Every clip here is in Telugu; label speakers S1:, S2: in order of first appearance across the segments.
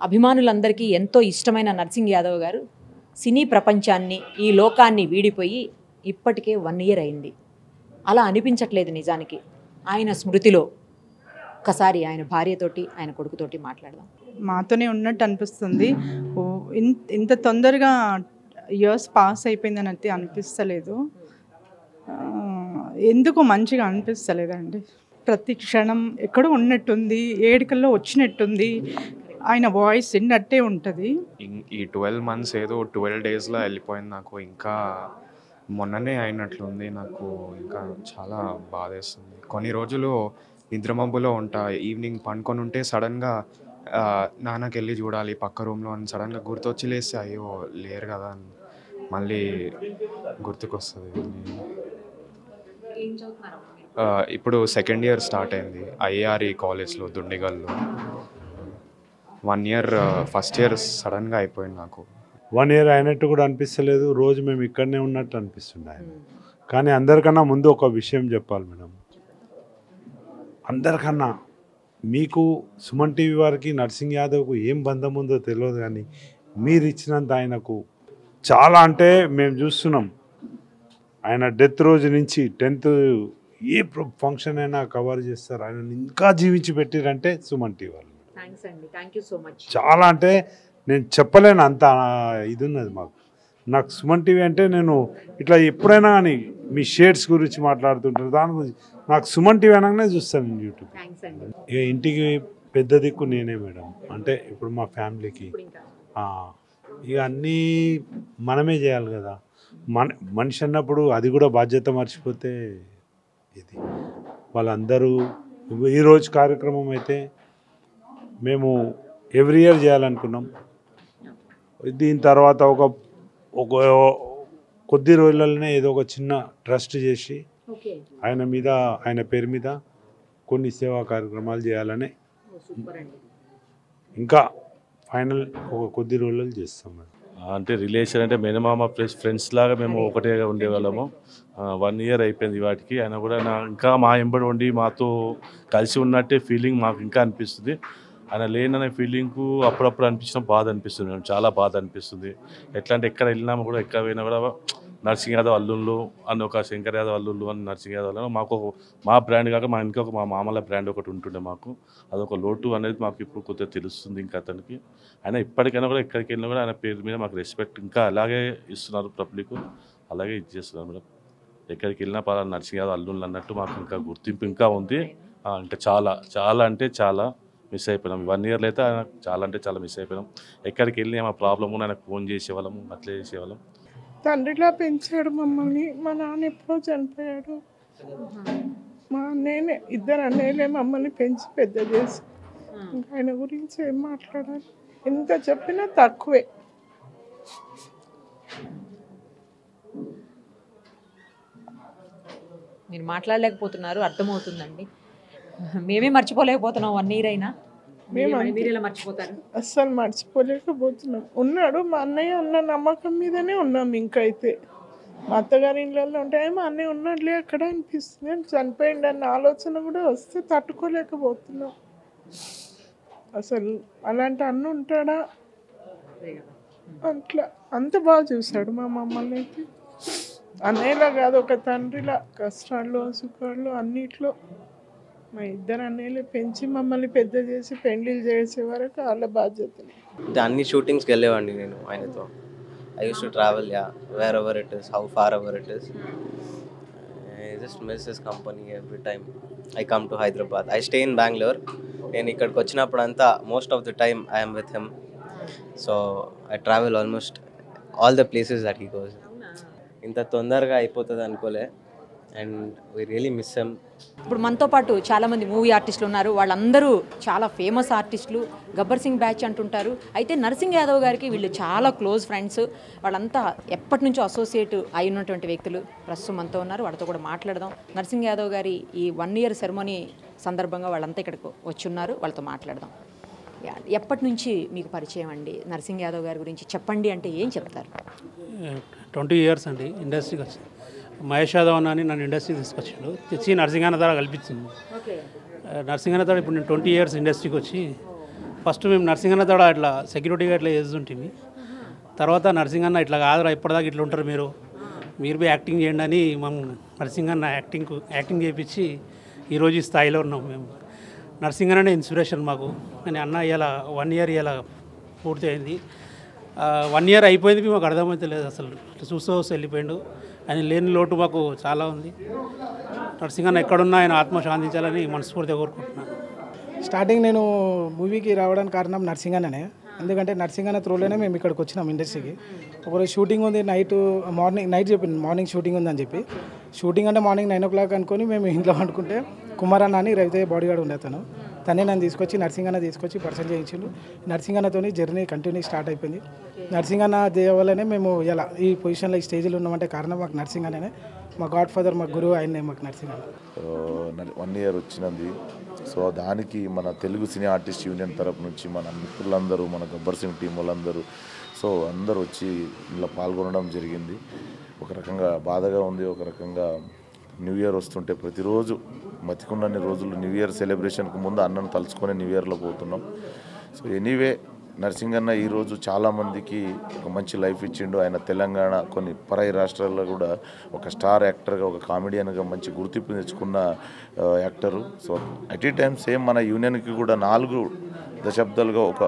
S1: అభిమానులందరికీ ఎంతో ఇష్టమైన నర్సింగ్ యాదవ్ గారు సినీ ప్రపంచాన్ని ఈ లోకాన్ని వీడిపోయి ఇప్పటికే వన్ ఇయర్ అయింది. అలా అనిపించట్లేదు నిజానికి. ఆయన స్మృతిలో ఒకసారి ఆయన భార్యతోటి ఆయన కొడుకుతోటి మాట్లాడదాం.
S2: మాతోనే ఉన్నట్టు అనిపిస్తుంది. ఓ, ఇంత తొందరగా ఇయర్స్ పాస్ అయిపోయిందని అయితే అనిపిస్తలేదు ఎందుకు మంచిగా అనిపిస్తలేదండి. ప్రతి క్షణం ఎక్కడో ఉన్నట్టుంది ఏడికల్లో వచ్చినట్టుంది. ఆయన వాయిస్ విన్నట్టే ఉంటుంది.
S3: ఈ ట్వెల్వ్ మంత్స్ ఏదో ట్వెల్వ్ డేస్లో వెళ్ళిపోయింది నాకు. ఇంకా మొన్ననే అయినట్లుంది నాకు. ఇంకా చాలా బాధేస్తుంది. కొన్ని రోజులు నిద్రమబ్బులో ఉంటా. ఈవినింగ్ పండుకొని ఉంటే సడన్గా నాన్నకి వెళ్ళి చూడాలి పక్క రూమ్లో అని సడన్గా గుర్తొచ్చి లేస్తే అయ్యో లేరు కదా అని మళ్ళీ గుర్తుకొస్తుంది. ఇప్పుడు సెకండ్ ఇయర్ స్టార్ట్ అయింది. ఐఆర్ఈ కాలేజ్లో దుండిగల్లో. వన్ ఇయర్ ఫస్ట్ ఇయర్ సడన్గా అయిపోయింది నాకు.
S4: వన్ ఇయర్ అయినట్టు కూడా అనిపిస్తలేదు. రోజు మేము ఇక్కడనే ఉన్నట్టు అనిపిస్తుంది ఆయన. కానీ అందరికన్నా ముందు ఒక విషయం చెప్పాలి మేడం. అందరికన్నా మీకు సుమన్ టీవీ వారికి నర్సింగ్ యాదవ్కు ఏం బంధం ఉందో తెలియదు కానీ మీరు ఇచ్చినంత ఆయనకు చాలా అంటే మేము చూస్తున్నాం. ఆయన డెత్ రోజు నుంచి టెన్త్ ఏ ఫంక్షన్ అయినా కవర్ చేస్తారు. ఆయన ఇంకా జీవించి పెట్టిరంటే సుమన్ టీవీ వాళ్ళు.
S1: థ్యాంక్స్ అండి. Thank you so much.
S4: చాలా అంటే నేను చెప్పలేను అంత ఇది ఉన్నది మాకు. నాకు సుమన్ టీవీ అంటే నేను ఇట్లా ఎప్పుడైనా కానీ మీ షేడ్స్ గురించి మాట్లాడుతుంటారు దాని గురించి నాకు సుమన్ టీవీ అనగానే చూస్తాను నేను యూట్యూబ్. ఇక ఇంటికి పెద్ద దిక్కు నేనే మేడం. అంటే ఇప్పుడు మా ఫ్యామిలీకి.
S1: ఇక.
S4: అన్నీ మనమే చేయాలి కదా. మన మనిషి అన్నప్పుడు అది కూడా బాధ్యత మర్చిపోతే ఇది. వాళ్ళందరూ ఈరోజు కార్యక్రమం అయితే మేము ఎవ్రీ ఇయర్ చేయాలనుకున్నాం. దీని తర్వాత ఒక ఒక కొద్ది రోజులలోనే ఏదో ఒక చిన్న ట్రస్ట్ చేసి
S1: ఓకే.
S4: ఆయన మీద ఆయన పేరు మీద కొన్ని సేవా కార్యక్రమాలు చేయాలని ఇంకా ఫైనల్ ఒక కొద్ది రోజులు చేస్తాం మేడం.
S5: అంటే రిలేషన్ అంటే మినిమమ్ ప్లస్ ఫ్రెండ్స్ లాగా మేము ఒకటే ఉండేవాళ్ళము. వన్ ఇయర్ అయిపోయింది వాటికి. ఆయన కూడా నా ఇంకా మా ఎంబడి ఉండి మాతో కలిసి ఉన్నట్టే ఫీలింగ్ మాకు ఇంకా అనిపిస్తుంది. ఆయన లేననే ఫీలింగ్కు అప్పుడప్పుడు అనిపించిన బాధ అనిపిస్తుంది మేడం. చాలా బాధ అనిపిస్తుంది. ఎట్లా అంటే ఎక్కడ వెళ్ళినా కూడా ఎక్కడ పోయినా కూడా నర్సింగ్ యాదవ్ అల్లుళ్ళు అని ఒక శంకర్ యాదవ్ అల్లుళ్ళు అని నర్సింగ్ యాదవ్ అల్లు మాకు మా బ్రాండ్ కాక మా ఇంకొక మా మామల బ్రాండ్ ఒకటి ఉంటుండే మాకు. అదొక లోటు అనేది మాకు ఇప్పుడు కొద్దిగా తెలుస్తుంది ఇంకా అతనికి. ఆయన ఇప్పటికైనా కూడా ఎక్కడికి వెళ్ళినా కూడా ఆయన పేరు మీద మాకు రెస్పెక్ట్ ఇంకా అలాగే ఇస్తున్నారు పబ్లిక్. అలాగే ఇది చేస్తున్నారు మేడం. ఎక్కడికి వెళ్ళినా పలా నర్సింగ్ యాదవ్ అల్లుళ్ళు అన్నట్టు మాకు ఇంకా గుర్తింపు ఇంకా ఉంది. అంటే చాలా చాలా అంటే చాలా. మిస్ అయిపోయినాం. వన్ ఇయర్లో అయితే ఆయన చాలా అంటే చాలా మిస్ అయిపోయినాం. ఎక్కడికి వెళ్ళి ఏమైనా ప్రాబ్లమ్ ఉన్నా ఆయనకు ఫోన్ చేసేవాళ్ళము అట్లే చేసేవాళ్ళం.
S6: తండ్రిలా పెంచాడు మమ్మల్ని. మా నాన్న ఎప్పుడో చనిపోయాడు. మా అన్నయ్యనే ఇద్దరు అన్నయ్యలే మమ్మల్ని పెంచి పెద్ద చేసి. ఇంకా ఆయన గురించి ఏం మాట్లాడాలి? ఎంత చెప్పినా తక్కువే.
S1: మీరు మాట్లాడలేకపోతున్నారు అర్థమవుతుందండి. మేమే మర్చిపోలేకపోతున్నాం వన్ ఇయర్ అయినా.
S6: అస్సలు మర్చిపోలేకపోతున్నాం. ఉన్నాడు మా అన్నయ్య ఉన్న నమ్మకం మీదనే ఉన్నాం ఇంకైతే. మా అత్తగారి ఇళ్ళల్లో ఉంటాయి మా అన్నయ్య ఉన్నాడులే అక్కడ అనిపిస్తుంది. అని చనిపోయింది అన్న ఆలోచన కూడా వస్తే తట్టుకోలేకపోతున్నాం. అసలు అలాంటి అన్న ఉంటాడా? అట్లా. అంత బాగా చూశాడు మా మమ్మల్ని అయితే. అన్నయ్యలా కాదు ఒక తండ్రిలా. కష్టాల్లో సుఖాల్లో అన్నిట్లో. మా ఇద్దరు అన్నయ్యలే పెంచి మమ్మల్ని పెద్ద చేసి పెండ్లిళ్ళు చేసే వరకు వాళ్ళ బాధ్యతలు.
S7: అన్ని షూటింగ్స్కి వెళ్ళేవాడిని నేను ఆయనతో. I use to travel ya wherever it is how far ever it is I just miss his company every time I come to Hyderabad I stay in Bengaluru నేను ఇక్కడికి వచ్చినప్పుడు అంతా most of the time I'm with him so I travel almost all the places that he goes ఇంత తొందరగా అయిపోతుంది అనుకోలే అండ్ వీ రియలీ మిస్
S1: ఇప్పుడు మనతో పాటు చాలామంది మూవీ ఆర్టిస్టులు ఉన్నారు. వాళ్ళందరూ చాలా ఫేమస్ ఆర్టిస్టులు. గబ్బర్ సింగ్ బ్యాచ్ అంటుంటారు. అయితే నరసింగ్ యాదవ్ గారికి వీళ్ళు చాలా క్లోజ్ ఫ్రెండ్స్. వాళ్ళంతా ఎప్పటి నుంచో అసోసియేట్ అయి ఉన్నటువంటి వ్యక్తులు. ప్రస్తుతం మనతో ఉన్నారు. వాళ్ళతో కూడా మాట్లాడదాం. నరసింగ్ యాదవ్ గారి ఈ వన్ ఇయర్ సెరమనీ సందర్భంగా వాళ్ళంతా ఇక్కడికి వచ్చి ఉన్నారు వాళ్ళతో మాట్లాడదాం. యా, ఎప్పటి నుంచి మీకు పరిచయం అండి నరసింగ్ యాదవ్ గారి గురించి? చెప్పండి అంటే ఏం చెప్తారు?
S8: ట్వంటీ ఇయర్స్ అండి. ఇండస్ట్రీకి వచ్చి. మహేష్ యాదవ్ అని నన్ను ఇండస్ట్రీకి తీసుకొచ్చాడు. తెచ్చి నరసింహాన ద్వారా కల్పించింది. నరసింహాన ద్వారా ఇప్పుడు నేను ట్వంటీ ఇయర్స్ ఇండస్ట్రీకి వచ్చి ఫస్ట్ మేము నర్సింగ్ అన్న తోడ ఇట్లా సెక్యూరిటీగా ఇట్లా చేస్తుంటుంది తర్వాత నర్సింగ్ అన్న ఇట్లా కాదురా ఇప్పటిదాకా ఇట్లా ఉంటారు మీరు. మీరు పోయి యాక్టింగ్ చేయండి అని మేము నర్సింగ్ అన్న యాక్టింగ్ యాక్టింగ్ చేయించి ఈరోజు ఈ స్థాయిలో ఉన్నాం మేము. నర్సింగ్ అన్ననే ఇన్స్పిరేషన్ మాకు. కానీ అన్న ఇలా వన్ ఇయర్ ఇలా పూర్తి అయింది వన్ ఇయర్ అయిపోయింది మాకు అర్థమైతే లేదు అసలు. చూస్తూ వస్తూ వెళ్ళిపోయిండు. ఆయన లేని లోటు మాకు చాలా ఉంది. నర్సింగ్ ఎక్కడున్నా ఆయన ఆత్మ శాంతించాలని మనస్ఫూర్తిగా కోరుకుంటున్నాను
S9: స్టార్టింగ్ నేను మూవీకి రావడానికి కారణం నర్సింగ్ ఎందుకంటే నర్సింగ్ అన్న త్రోలోనే మేము ఇక్కడికి వచ్చినాం ఇండస్ట్రీకి. ఒకరోజు షూటింగ్ ఉంది నైట్ మార్నింగ్ నైట్ చెప్పింది మార్నింగ్ షూటింగ్ ఉందని చెప్పి. షూటింగ్ అంటే మార్నింగ్ నైన్ ఓ క్లాక్ అనుకొని మేము ఇంట్లో అనుకుంటే కుమార్ అన్న అని రవితయ్య బాడీ గార్డ్ ఉండే అతను తనే నన్ను తీసుకొచ్చి నర్సింగ్ అన్న తీసుకొచ్చి పర్సన్ చేయించిండు. నర్సింగ్ అన్నతోని జర్నీ కంటిన్యూ స్టార్ట్ అయిపోయింది. నర్సింగ్ అన్న దేవలనే మేము ఇలా ఈ పొజిషన్లో ఈ స్టేజ్లో ఉన్నామంటే కారణం మాకు నర్సింగ్ అన్ననే మా గాడ్ ఫాదర్ మా గురువు ఆయన్నే మాకు నర్సింగ్ అన్న
S10: వన్ ఇయర్ వచ్చినది సో దానికి మన తెలుగు సినీ ఆర్టిస్ట్ యూనియన్ తరపు నుంచి మన మిత్రులందరూ మన గబ్బర్ సింగ్ టీం వాళ్ళందరూ సో అందరూ వచ్చి ఇలా పాల్గొనడం జరిగింది. ఒక రకంగా బాధగా ఉంది ఒక రకంగా న్యూ ఇయర్ వస్తుంటే ప్రతిరోజు మతికున్నన్ని రోజులు న్యూ ఇయర్ సెలబ్రేషన్కు ముందు అన్నను తలుచుకొని న్యూ ఇయర్లో పోతున్నాం. సో ఎనీవే నర్సింగ్ అన్న ఈరోజు చాలామందికి ఒక మంచి లైఫ్ ఇచ్చిండు. ఆయన తెలంగాణ కొన్ని పరాయి రాష్ట్రాల్లో కూడా ఒక స్టార్ యాక్టర్గా ఒక కామెడియన్గా మంచి గుర్తింపు తెచ్చుకున్న యాక్టరు. సో అట్ ఈ టైం సేమ్ మన యూనియన్కి కూడా నాలుగు దశాబ్దాలుగా ఒక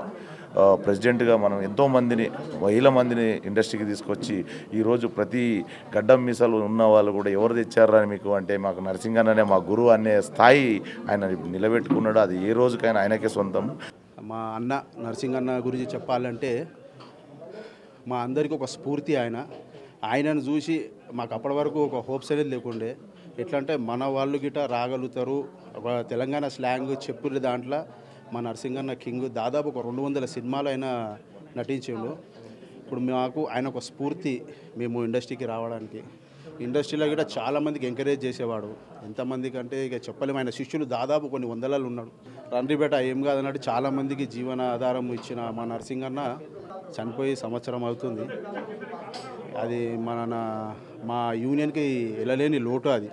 S10: ప్రెసిడెంట్గా మనం ఎంతో మందిని వేల మందిని ఇండస్ట్రీకి తీసుకొచ్చి ఈరోజు ప్రతి గడ్డం మీసాలు ఉన్న వాళ్ళు కూడా ఎవరు తెచ్చారా మీకు అంటే మాకు నర్సింగ్ అన్ననే మా గురువు అనే స్థాయి ఆయన నిలబెట్టుకున్నాడు. అది ఏ రోజుకైనా ఆయనకే సొంతం.
S11: మా అన్న నరసింహన్న గురించి చెప్పాలంటే మా అందరికీ ఒక స్ఫూర్తి ఆయన. ఆయనను చూసి మాకు అప్పటి వరకు ఒక హోప్స్ అనేది లేకుండే. ఎట్లా అంటే మన వాళ్ళు గిట రాగలుగుతారు. ఒక తెలంగాణ స్లాంగ్ చెప్పుల దాంట్లో మా నర్సింగ్ కింగ్ దాదాపు ఒక రెండు వందల సినిమాలు ఆయన నటించిండు. ఇప్పుడు మాకు ఆయన ఒక స్ఫూర్తి మేము ఇండస్ట్రీకి రావడానికి. ఇండస్ట్రీలో కూడా చాలామందికి ఎంకరేజ్ చేసేవాడు. ఎంతమందికి అంటే ఇక చెప్పలేము ఆయన శిష్యులు దాదాపు కొన్ని వందలలో ఉన్నాడు రండ్రిపేట ఏం కాదన్నట్టు చాలామందికి జీవన ఆధారం ఇచ్చిన మా నర్సింగ్ అన్న చనిపోయి సంవత్సరం అవుతుంది. అది మన నా- మా యూనియన్కి వెళ్ళలేని లోటు అది.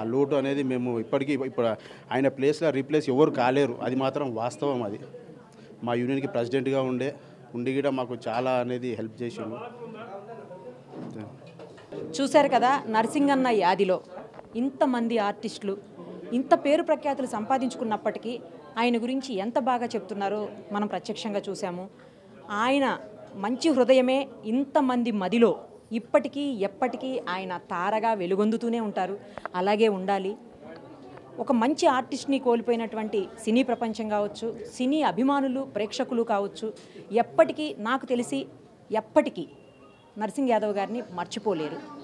S11: ఆ లోటు అనేది మేము ఇప్పటికీ ఇప్పుడు ఆయన ప్లేస్లో రీప్లేస్ ఎవరు కాలేరు. అది మాత్రం వాస్తవం అది. మా యూనియన్కి ప్రెసిడెంట్గా ఉండే ఉండి కూడా మాకు చాలా అనేది హెల్ప్ చేసిండు.
S1: చూశారు కదా నరసింగన్న యాదిలో ఇంతమంది ఆర్టిస్టులు ఇంత పేరు ప్రఖ్యాతులు సంపాదించుకున్నప్పటికీ ఆయన గురించి ఎంత బాగా చెప్తున్నారో మనం ప్రత్యక్షంగా చూసాము ఆయన మంచి హృదయమే ఇంతమంది మదిలో ఇప్పటికీ ఎప్పటికీ ఆయన తారగా వెలుగొందుతూనే ఉంటారు. అలాగే ఉండాలి. ఒక మంచి ఆర్టిస్ట్ని కోల్పోయినటువంటి సినీ ప్రపంచం కావచ్చు సినీ అభిమానులు ప్రేక్షకులు కావచ్చు ఎప్పటికీ నాకు తెలిసి ఎప్పటికీ నర్సింగ్ యాదవ్ గారిని మర్చిపోలేరు.